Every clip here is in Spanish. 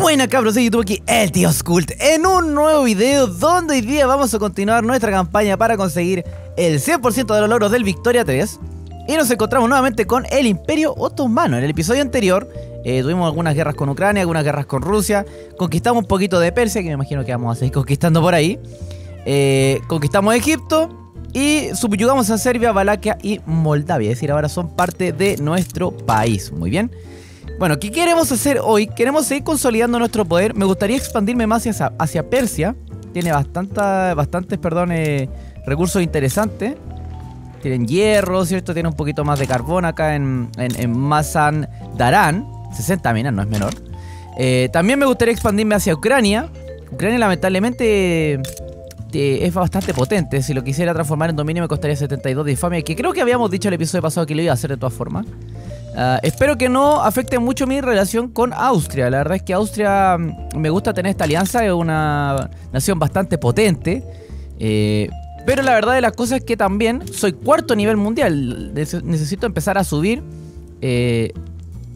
Buena cabros de YouTube aquí, el tío Skult, en un nuevo video donde hoy día vamos a continuar nuestra campaña para conseguir el 100% de los logros del Victoria 3 y nos encontramos nuevamente con el Imperio Otomano. En el episodio anterior eh, tuvimos algunas guerras con Ucrania, algunas guerras con Rusia, conquistamos un poquito de Persia, que me imagino que vamos a seguir conquistando por ahí, eh, conquistamos Egipto y subyugamos a Serbia, Valaquia y Moldavia, es decir, ahora son parte de nuestro país. Muy bien. Bueno, ¿qué queremos hacer hoy? Queremos seguir consolidando nuestro poder. Me gustaría expandirme más hacia, Persia. Tiene bastante, bastantes eh, recursos interesantes. Tienen hierro, ¿cierto? Tiene un poquito más de carbón acá en, en, Mazan Daran. 60 minas, no es menor. Eh, también me gustaría expandirme hacia Ucrania. Ucrania lamentablemente es bastante potente. Si lo quisiera transformar en dominio me costaría 72 de infamia. Que creo que habíamos dicho el episodio pasado que lo iba a hacer de todas formas. Ah, espero que no afecte mucho mi relación con Austria. La verdad es que Austria mm, me gusta tener esta alianza, es una nación bastante potente. Eh, pero la verdad de las cosas es que también soy cuarto nivel mundial. Necesito empezar a subir eh,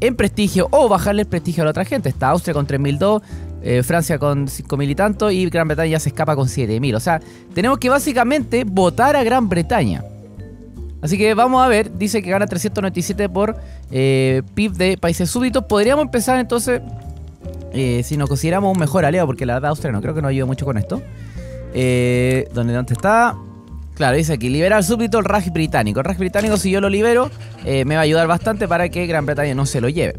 en prestigio o bajarle el prestigio a la otra gente. Está Austria con 3002, eh, Francia con 5.000 y tanto y Gran Bretaña ya se escapa con 7.000. O sea, tenemos que básicamente votar a Gran Bretaña. Así que vamos a ver, dice que gana 397 por eh, PIB de países súbditos. Podríamos empezar entonces, eh, si nos consideramos un mejor aliado, porque la verdad Austria no creo que nos ayude mucho con esto. Eh, ¿Dónde, está? Claro, dice aquí, liberar súbdito el Raj británico. El Raj británico, si yo lo libero, eh, me va a ayudar bastante para que Gran Bretaña no se lo lleve.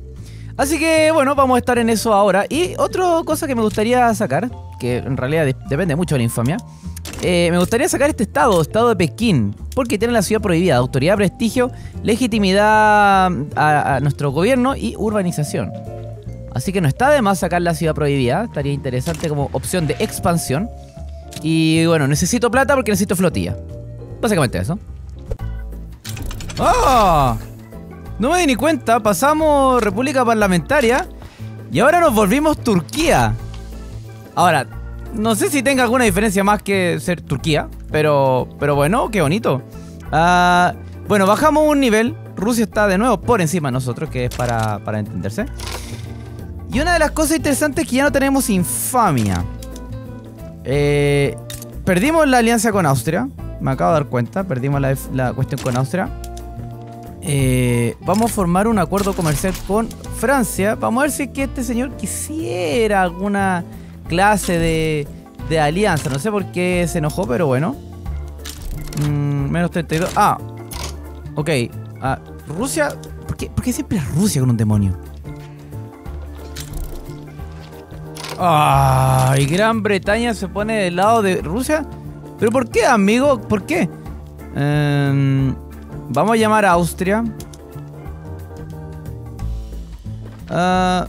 Así que bueno, vamos a estar en eso ahora. Y otra cosa que me gustaría sacar, que en realidad depende mucho de la infamia, eh, me gustaría sacar este estado, estado de Pekín, porque tiene la ciudad prohibida, autoridad, prestigio, legitimidad a, nuestro gobierno y urbanización. Así que no está de más sacar la ciudad prohibida, estaría interesante como opción de expansión. Y bueno, necesito plata porque necesito flotilla. Básicamente eso. ¡Oh! No me di ni cuenta, pasamos República Parlamentaria y ahora nos volvimos Turquía. Ahora, no sé si tenga alguna diferencia más que ser Turquía, pero, pero bueno, qué bonito. Ah, bueno, bajamos un nivel. Rusia está de nuevo por encima de nosotros, que es para, para entenderse. Y una de las cosas interesantes es que ya no tenemos infamia. Eh, perdimos la alianza con Austria. Me acabo de dar cuenta. Perdimos la, cuestión con Austria. Eh, vamos a formar un acuerdo comercial con Francia. Vamos a ver si es que este señor quisiera alguna clase de, de alianza. No sé por qué se enojó, pero bueno. Mm, menos 32. Ah, ok. Ah, Rusia. ¿Por qué, ¿Por qué siempre es Rusia con un demonio? Ay, Gran Bretaña se pone del lado de Rusia. ¿Pero por qué, amigo? ¿Por qué? Em, vamos a llamar a Austria. Ah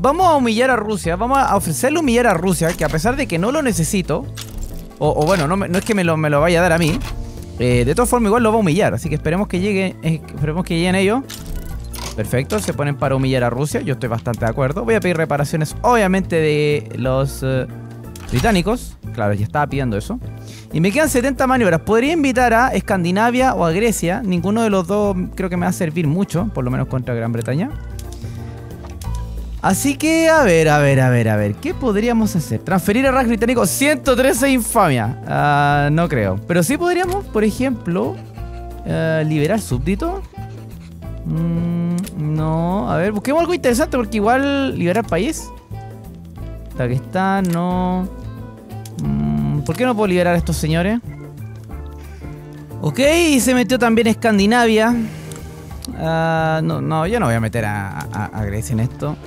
vamos a humillar a Rusia, vamos a ofrecerle humillar a Rusia, que a pesar de que no lo necesito, o, bueno, no, es que me lo, vaya a dar a mí, eh, de todas formas igual lo va a humillar, así que esperemos que llegue, eh, esperemos que lleguen ellos. Perfecto, se ponen para humillar a Rusia, yo estoy bastante de acuerdo. Voy a pedir reparaciones, obviamente, de los eh, británicos. Claro, ya estaba pidiendo eso. Y me quedan 70 maniobras. Podría invitar a Escandinavia o a Grecia. Ninguno de los dos creo que me va a servir mucho, por lo menos contra Gran Bretaña. Así que, a ver, a ver, a ver, a ver. ¿Qué podríamos hacer? Transferir a Rack británico 113 infamia. Uh, no creo. Pero sí podríamos, por ejemplo, uh, liberar súbdito. Mm, no, a ver, busquemos algo interesante porque igual liberar país. está, no. Mm, ¿Por qué no puedo liberar a estos señores? Ok, se metió también Escandinavia. Uh, no, no, yo no voy a meter a, a Grecia en esto.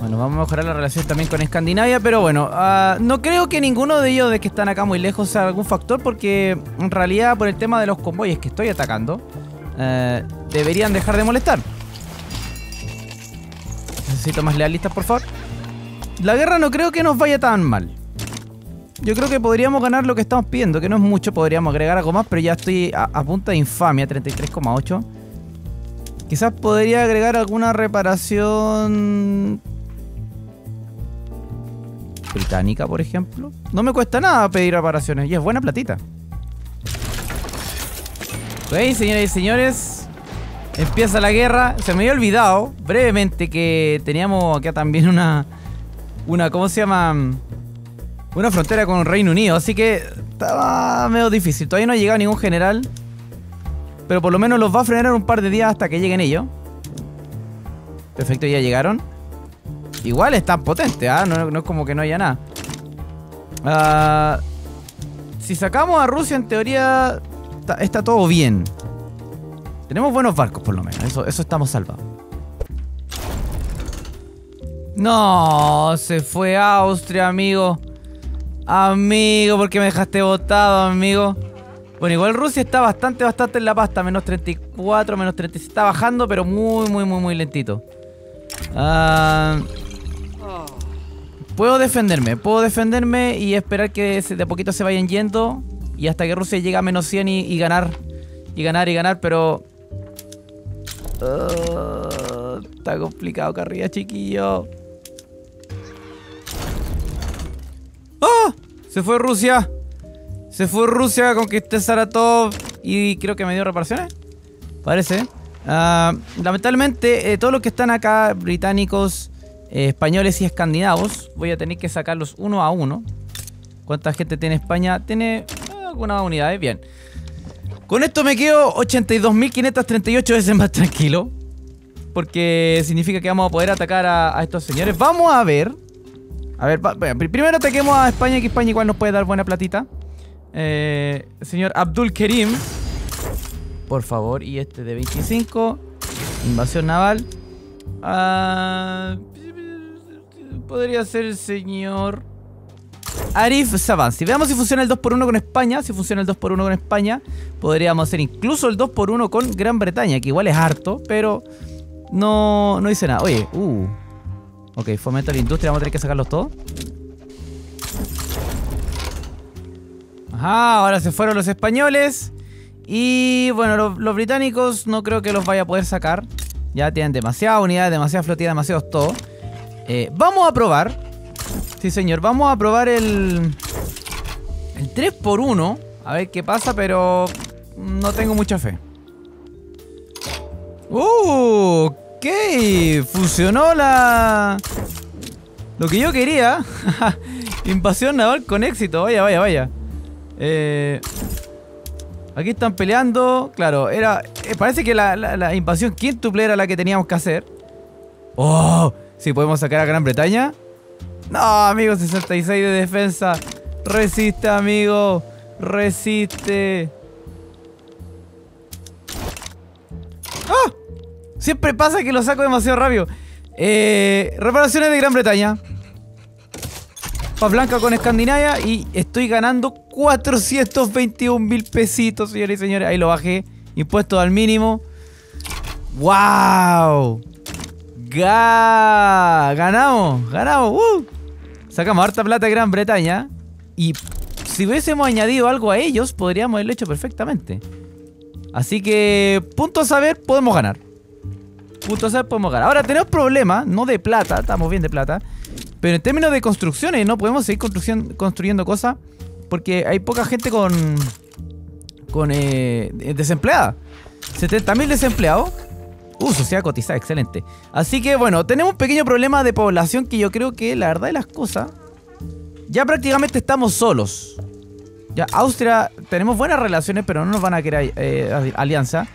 Bueno, vamos a mejorar la relación también con Escandinavia, pero bueno, uh, no creo que ninguno de ellos de que están acá muy lejos sea algún factor, porque en realidad por el tema de los convoyes que estoy atacando, uh, deberían dejar de molestar. Necesito más lealistas, por favor. La guerra no creo que nos vaya tan mal. Yo creo que podríamos ganar lo que estamos pidiendo, que no es mucho, podríamos agregar algo más, pero ya estoy a, a punta de infamia, 33,8. Quizás podría agregar alguna reparación británica, por ejemplo. No me cuesta nada pedir reparaciones y es buena platita. Ok, señoras y señores. Empieza la guerra. Se me había olvidado brevemente que teníamos acá también una. Una, ¿cómo se llama? Una frontera con Reino Unido. Así que estaba medio difícil. Todavía no ha llegado ningún general. Pero por lo menos los va a frenar un par de días hasta que lleguen ellos. Perfecto, ya llegaron. Igual están potentes, ¿ah? No, es como que no haya nada. Ah, si sacamos a Rusia, en teoría está todo bien. Tenemos buenos barcos, por lo menos. Eso, estamos salvados. No, se fue Austria, amigo. Amigo, ¿por qué me dejaste botado, amigo? Bueno, igual Rusia está bastante, bastante en la pasta. Menos 34, menos 36. Está bajando, pero muy, muy, muy, muy lentito. Ah, puedo defenderme. Puedo defenderme y esperar que de a poquito se vayan yendo. Y hasta que Rusia llegue a menos 100 y ganar. Y ganar y ganar, pero Oh, está complicado carrilla, chiquillo. ¡Oh! Se fue Rusia. Se fue Rusia, conquisté Saratov y creo que me dio reparaciones. Parece. Ah, lamentablemente, eh, todos los que están acá, británicos, españoles y escandinavos, voy a tener que sacarlos uno a uno. ¿Cuánta gente tiene España? Tiene eh, algunas unidades, bien. Con esto me quedo 82.538 veces más tranquilo. Porque significa que vamos a poder atacar a, estos señores. Vamos a ver. A ver, primero ataquemos a España, que España igual nos puede dar buena platita. Eh, señor Abdul Kerim. Por favor, y este de 25. Invasión naval. Ah, podría ser el señor... Arif Savansi. Veamos si funciona el 2x1 con España. Si funciona el 2x1 con España, podríamos hacer incluso el 2x1 con Gran Bretaña, que igual es harto, pero no, no dice nada. Oye, uh. Ok, fomento la industria, vamos a tener que sacarlos todos. Ajá, ahora se fueron los españoles. Y bueno, los, británicos no creo que los vaya a poder sacar. Ya tienen demasiadas unidades, demasiadas flotillas, demasiados todo. Eh, vamos a probar Sí, señor. Vamos a probar el... El 3x1. A ver qué pasa, pero... No tengo mucha fe. ¡Uh! Ok. Funcionó la... Lo que yo quería. Invasión naval con éxito. Vaya, vaya, vaya. Eh... Aquí están peleando. Claro, era. Eh, parece que la, la, invasión quíntuple era la que teníamos que hacer. ¡Oh! Si podemos sacar a Gran Bretaña. No, amigo, 66 de defensa. Resiste, amigo. Resiste. ¡Ah! Siempre pasa que lo saco demasiado rápido. Eh, reparaciones de Gran Bretaña. Paz blanca con Escandinavia y estoy ganando 421 mil pesitos, señores y señores. Ahí lo bajé. Impuesto al mínimo. ¡Wow! ¡Ga! ¡Ganamos! ¡Ganamos! ¡Uh! Sacamos harta plata de Gran Bretaña. Y si hubiésemos añadido algo a ellos, podríamos haberlo hecho perfectamente. Así que, punto a saber, podemos ganar. Punto a saber, podemos ganar. Ahora, tenemos problemas, no de plata, estamos bien de plata. Pero en términos de construcciones, no podemos seguir construyendo cosas. Porque hay poca gente con. con eh, desempleada. 70.000 desempleados. Uh, sociedad cotizada, excelente. Así que bueno, tenemos un pequeño problema de población que yo creo que la verdad de las cosas. Ya prácticamente estamos solos. Ya, Austria, tenemos buenas relaciones, pero no nos van a querer eh, alianza.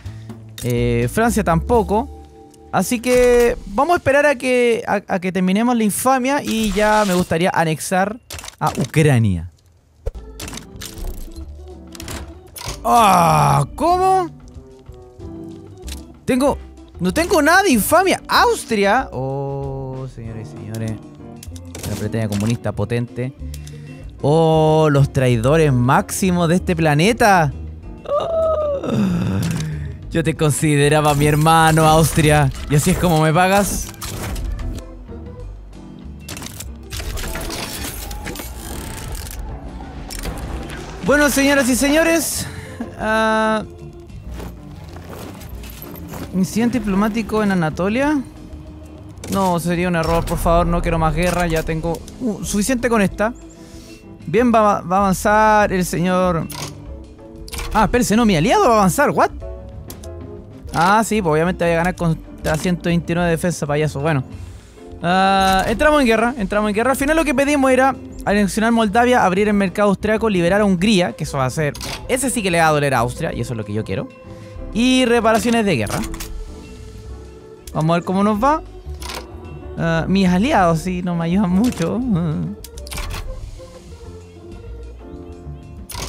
Eh, Francia tampoco. Así que vamos a esperar a que, a, que terminemos la infamia y ya me gustaría anexar a Ucrania. ¡Ah! ¿Cómo? Tengo no tengo nada de infamia. Austria. Oh, señores y señores. La Bretaña comunista potente. Oh, los traidores máximos de este planeta. Oh, yo te consideraba mi hermano, Austria. Y así es como me pagas. Bueno, señoras y señores. Uh, Incidente diplomático en Anatolia. No, sería un error, por favor, no quiero más guerra, ya tengo uh, suficiente con esta. Bien, va, a avanzar el señor... Ah, espérense, no, mi aliado va a avanzar, ¿what? Ah, sí, pues obviamente voy a ganar con 129 de defensa, payaso. Bueno. Ah, entramos en guerra, entramos en guerra. Al final lo que pedimos era anexionar Moldavia, abrir el mercado austriaco, liberar a Hungría, que eso va a ser... Ese sí que le va a doler a Austria, y eso es lo que yo quiero. Y reparaciones de guerra. Vamos a ver cómo nos va. Ah, mis aliados sí no me ayudan mucho.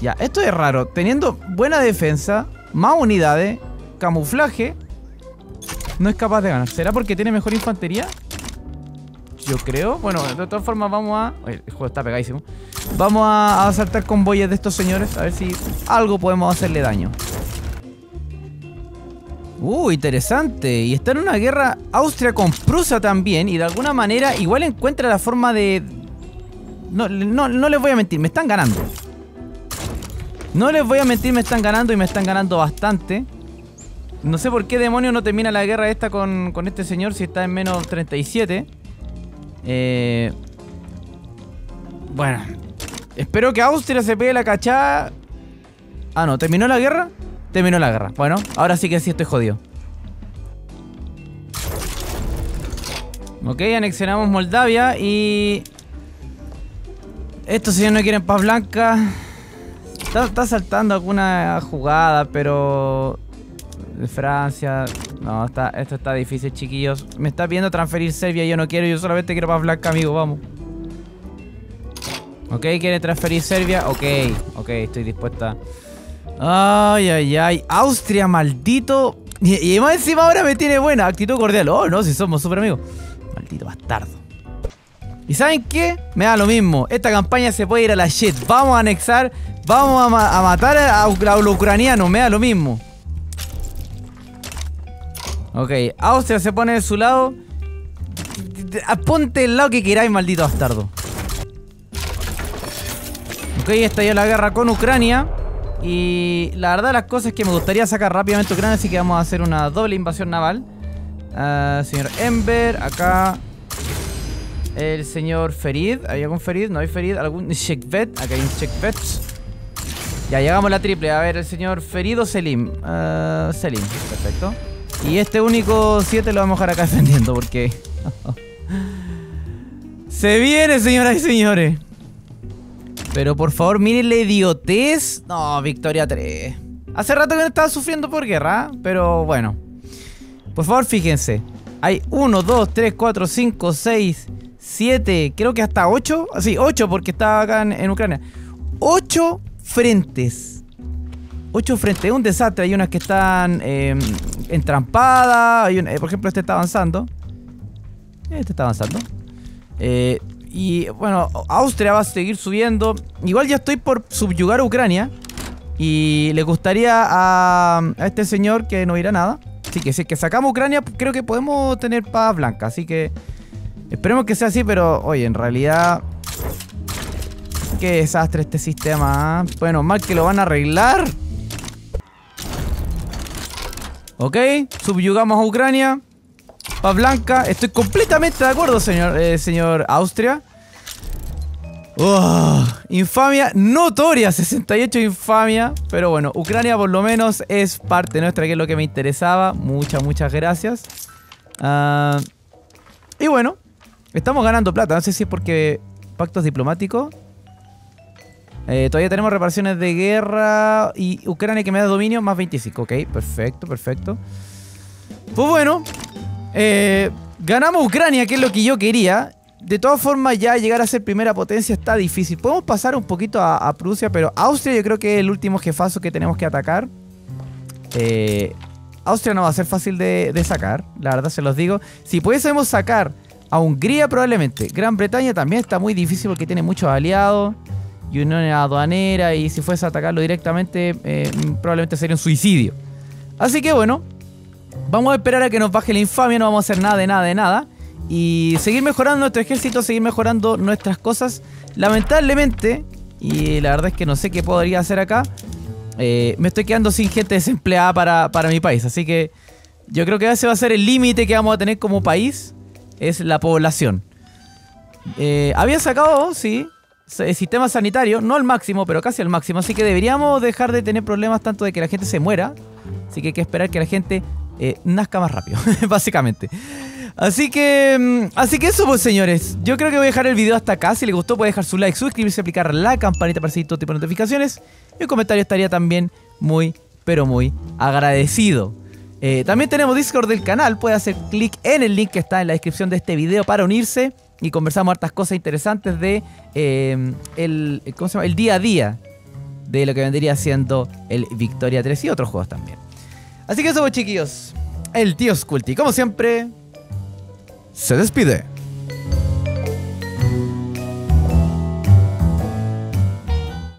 Ya, esto es raro. Teniendo buena defensa, más unidades, camuflaje, no es capaz de ganar. ¿Será porque tiene mejor infantería? Yo creo. Bueno, de todas formas vamos a... el juego está pegadísimo. Vamos a, a convoyes de estos señores. A ver si algo podemos hacerle daño. Uh, interesante. Y está en una guerra Austria con Prusia también. Y de alguna manera igual encuentra la forma de... No, no, no les voy a mentir, me están ganando. No les voy a mentir, me están ganando y me están ganando bastante. No sé por qué demonio no termina la guerra esta con, con este señor si está en menos 37. Eh, bueno, espero que Austria se pegue la cachada. Ah, no, ¿terminó la guerra? Terminó la guerra. Bueno, ahora sí que sí estoy jodido. Ok, anexionamos Moldavia y... Estos señores no quieren paz blanca. Está, saltando alguna jugada, pero... De Francia... No, está, esto está difícil, chiquillos. Me está pidiendo transferir Serbia, yo no quiero, yo solamente quiero paz blanca, amigo, vamos. Ok, quiere transferir Serbia. Ok, ok, estoy dispuesta. Ay, ay, ay. Austria, maldito. Y, más encima ahora me tiene buena actitud cordial. Oh, no, si somos super amigos. Maldito bastardo. ¿Y saben qué? Me da lo mismo. Esta campaña se puede ir a la shit. Vamos a anexar. Vamos a, matar a, los ucranianos. Me da lo mismo. Ok, Austria se pone de su lado. Ponte el lado que queráis, maldito bastardo. Ok, estalló la guerra con Ucrania. Y la verdad las cosas es que me gustaría sacar rápidamente Ucrania, así que vamos a hacer una doble invasión naval. Ah, señor Ember, acá el señor Ferid. ¿Hay algún Ferid? No hay Ferid. ¿Algún Shekvet? Acá hay un Shekvet. Ya llegamos a la triple. A ver, el señor Ferid o Selim. Uh, Selim, perfecto. Y este único 7 lo vamos a dejar acá defendiendo porque... Se viene, señoras y señores. Pero por favor, miren la idiotez. No, victoria 3. Hace rato que no estaba sufriendo por guerra, pero bueno. Por favor, fíjense. Hay 1, 2, 3, 4, 5, 6, 7, creo que hasta 8. Sí, 8 porque estaba acá en, Ucrania. 8 frentes. 8 frentes. Es un desastre. Hay unas que están eh, entrampadas. Hay eh, por ejemplo, este está avanzando. Este está avanzando. Eh, y bueno, Austria va a seguir subiendo. Igual ya estoy por subyugar a Ucrania. Y le gustaría a, este señor que no irá nada. Así que si es que sacamos Ucrania, creo que podemos tener paz blanca. Así que esperemos que sea así, pero oye, en realidad... Qué desastre este sistema. ¿ah? Bueno, mal que lo van a arreglar. Ok, subyugamos a Ucrania. Blanca. Estoy completamente de acuerdo, señor, eh, señor Austria. infamia notoria, 68 infamia. Pero bueno, Ucrania por lo menos es parte nuestra, que es lo que me interesaba. Muchas, muchas gracias. Ah, y bueno, estamos ganando plata. No sé si es porque pactos diplomáticos. Eh, todavía tenemos reparaciones de guerra y Ucrania que me da dominio más 25. Ok, perfecto, perfecto. Pues bueno, eh, ganamos Ucrania, que es lo que yo quería. De todas formas, ya llegar a ser primera potencia está difícil. Podemos pasar un poquito a, Prusia, pero Austria yo creo que es el último jefazo que tenemos que atacar. Eh, Austria no va a ser fácil de, sacar, la verdad se los digo. Si pudiésemos sacar a Hungría probablemente. Gran Bretaña también está muy difícil porque tiene muchos aliados. Y unión aduanera. Y si fuese a atacarlo directamente, eh, probablemente sería un suicidio. Así que bueno, Vamos a esperar a que nos baje la infamia, no vamos a hacer nada de nada de nada. Y seguir mejorando nuestro ejército, seguir mejorando nuestras cosas. Lamentablemente, y la verdad es que no sé qué podría hacer acá, eh, me estoy quedando sin gente desempleada para, mi país. Así que yo creo que ese va a ser el límite que vamos a tener como país, es la población. Eh, había sacado, sí, el sistema sanitario, no al máximo, pero casi al máximo. Así que deberíamos dejar de tener problemas tanto de que la gente se muera. Así que hay que esperar que la gente eh, nazca más rápido, básicamente. Así que, mm, así que eso pues señores, yo creo que voy a dejar el video hasta acá, si les gustó puede dejar su like, suscribirse, aplicar la campanita para recibir todo tipo de notificaciones y un comentario estaría también muy, pero muy agradecido. Eh, también tenemos Discord del canal, puede hacer clic en el link que está en la descripción de este video para unirse y conversamos hartas cosas interesantes de eh, el, ¿cómo se llama? el día a día de lo que vendría siendo el Victoria 3 y otros juegos también. Así que eso chiquillos, el tío Sculty, como siempre, se despide.